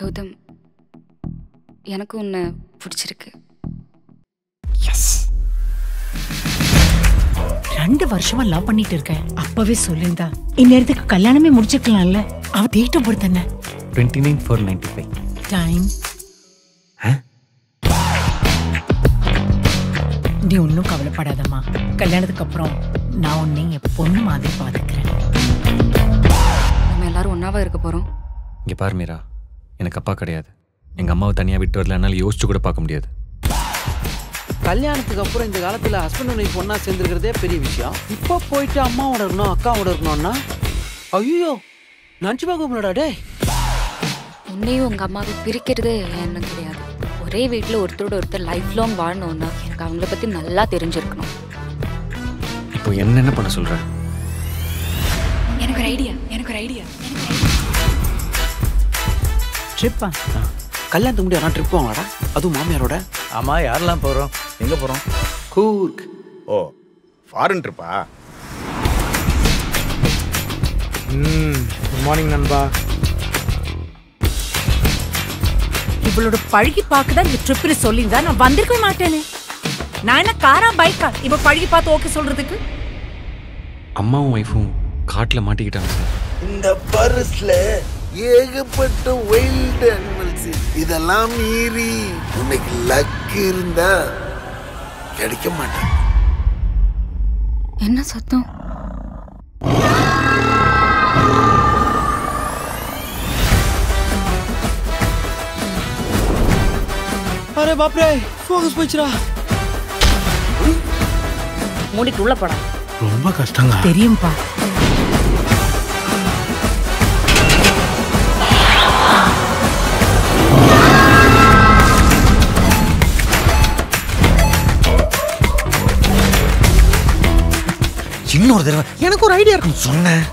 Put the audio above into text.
கௌதம் எனக்கு உன்னை பிடிச்சிருக்கு. ரெண்டு வருஷமா லவ் பண்ணிட்டு இருக்கேன். அப்பவே சொல்லியிருந்தா. இந்நேரத்துக்கு கல்யாணமே முடிச்சிருக்கலாம்ல அவ டேட் ஆஃப் பர்த் என்ன twenty nine four ninety five time நீ ஒன்றும் கவலைப்படாதம்மா. கல்யாணத்துக்கு அப்புறம் நான் உன்னை என் பொண்ணு மாதிரி பாத்துக்கிறேன். நம்ம எல்லாரும் ஒன்றாவா இருக்க போகிறோம் இங்கே பாரு மீரா. எனக்கு அப்பா கிடையாது. எங்கள் அம்மாவை தனியாக விட்டு வரல என்னால் யோசிச்சு கூட பார்க்க முடியாது. கல்யாணத்துக்கு அப்புறம் இந்த காலத்துல ஹஸ்பண்ட் ஒய்ஃப் ஒண்ணா சேர்ந்துருக்கிறதே பெரிய விஷயம். இப்போ போயிட்டு அம்மாவோட இருக்கணும் அக்காவோட இருக்கணும்னா ஐயோ நினச்சி பார்க்க முடியாடா டேய். உன்னையும் உங்கள் அம்மாவை பிரிக்கிறதே எண்ணம் கிடையாது. ஒரே வீட்டில் ஒருத்தரோட ஒருத்தர் லைஃப் லாங் வாழணும்னா எனக்கு அவங்கள பற்றி நல்லா தெரிஞ்சிருக்கணும். இப்போ என்ன என்ன பண்ண சொல்கிற எனக்கு ஒரு ஐடியா எனக்கு ஒரு ஐடியா ட்ரிப்பா கல்யாணத்துக்கு முடியாது ட்ரிப் போவாங்கடா அதுவும் மாமியாரோட? ஆமா யாரெல்லாம் போறோம்? எங்க போறோம்? கூர்க். ஓ ஃபாரின் ட்ரிப்பா ம் குட் மார்னிங் நண்பா. இவளோட பழகி பார்க்கதான் இந்த ட்ரிப்னு சொல்லியிருந்தா நான் வந்திருக்கவே மாட்டேனே. நான் என்ன காரா பைக்கா? இவ பழகி பார்த்து ஓகே சொல்றதுக்கு? அம்மாவும் ஒய்ஃபும் காட்டில் மாட்டிக்கிட்டாங்க. சார் இந்த பரிசுல ஏகப்பட்ட வைல்டு அனிமல்ஸ் இதெல்லாம் மீறி உனக்கு லக் இருந்தா கிடைக்க மாட்டேன். என்ன சத்தம்? அரே பாப்ரே ஃபோக்கஸ் போச்சுடா மூடிட்டு உள்ள போடா. ரொம்ப கஷ்டங்க. தெரியும்பா. இன்னொரு தடவை. எனக்கு ஒரு ஐடியா இருக்குன்னு சொன்னேன்.